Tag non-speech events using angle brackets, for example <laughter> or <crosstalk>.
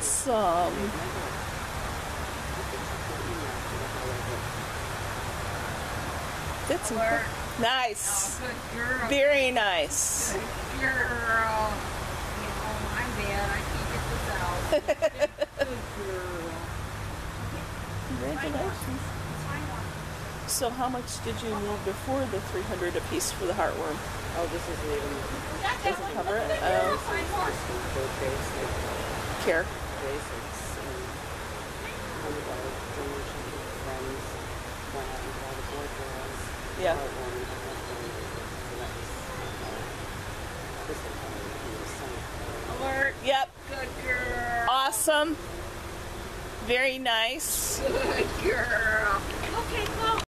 Awesome. That's Alert. nice. Oh, good girl. Very nice. Good girl. Oh, my bad. I can't get this out. <laughs> Good girl. Congratulations. So how much did you need before the 300 apiece for the heartworm? Oh, this is even Does it cover it? Oh, care. Basics and hundred dollar donation to friends. Went out and bought a boy girls. Yeah. heartwarming for my friend. So that was uh, this is how he was sent. Alert. Yep. Good girl. Awesome. Very nice. Good girl.